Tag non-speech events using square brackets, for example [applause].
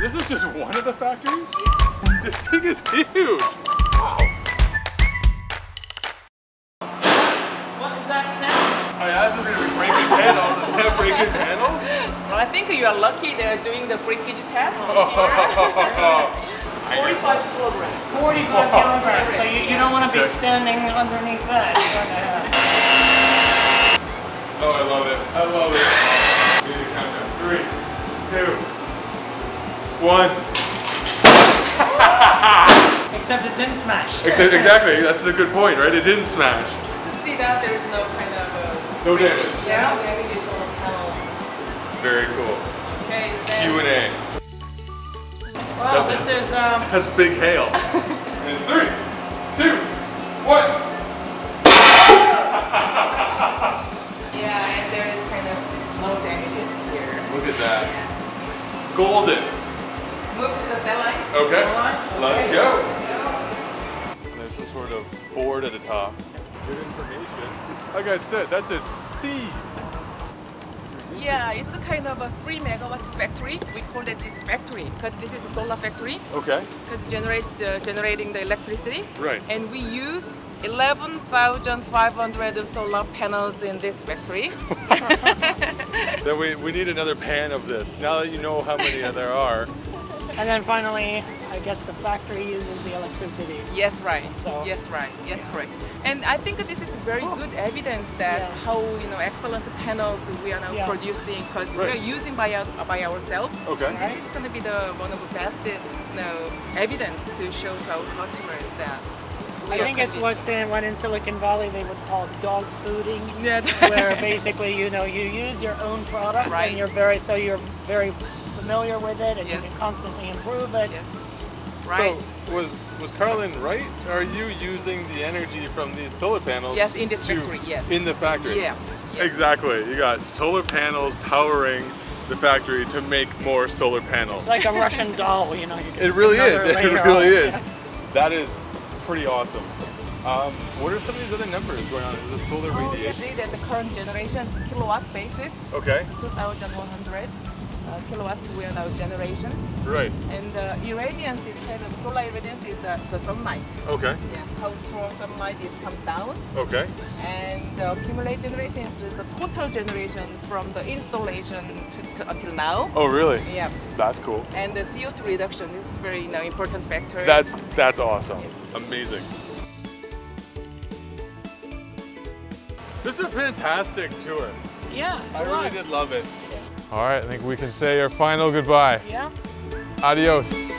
This is just one of the factories? This thing is huge. Wow. What is that sound? I asked if they're breaking panels. Is that breaking panels? Well, I think you are lucky they're doing the breakage test. Oh. [laughs] 45 kilograms. 45 kilograms, so you, you don't want to be standing underneath that. Oh, I love it. I love it. We need to count down. Three, two, one. [laughs] Except it didn't smash. Exa- Exactly. That's a good point, right? It didn't smash. To see that there is no kind of uh, No damage. Yeah, no damages on the panel. Very cool. Okay, then Q and A. Well, this is um, That's big hail. [laughs] In three, two, one. yeah, and there is kind of no damages here. Look at that. Yeah. Golden. Move to the line. Okay. Let's go. There's some sort of board at the top. Good information. Like I said, that's a C. Yeah, it's a kind of a three megawatt factory. We call it this factory because this is a solar factory. Okay. Because generate uh, generating the electricity. Right. And we use 11,500 solar panels in this factory. [laughs] Then we, we need another pan of this. Now that you know how many there are. [laughs] and then finally, I guess the factory uses the electricity. yes, right. So- yes, right. Yes, correct. And I think this is very oh. good evidence that Yeah. how you know excellent panels we are now Yeah. producing because we are using by our, by ourselves. Okay. And this is going to be the one of the best you know, evidence to show to our customers that. We I think it's what's in what in Silicon Valley they would call dog fooding, Yeah. [laughs] where basically you know you use your own product Right. and you're very so you're very familiar with it and Yes. you can constantly improve it. yes. Right. So was was Carlin right? Are you using the energy from these solar panels? Yes, in this to- factory, yes. In the factory. Yeah. Yes. Exactly. You got solar panels powering the factory to make more solar panels. It's like a Russian doll, you know. You It really is. [laughs] It really on is. That is pretty awesome. Um, what are some of these other numbers going on? The solar Oh, you see that the current generation kilowatt basis, Okay. 2,100 uh, kilowatt we are now generations. Right. And uh, irradiance is kind of solar irradiance is uh, the sunlight. Okay. Yeah, how strong sunlight is comes down. Okay. And the accumulated generation is the total generation from the installation to, to until now. Oh, really? Yeah. That's cool. And the CO2 reduction is very you know, important factor. That's that's awesome. Amazing. This is a fantastic tour. Yeah, I really was. did love it. All right, I think we can say our final goodbye. Yeah. Adios.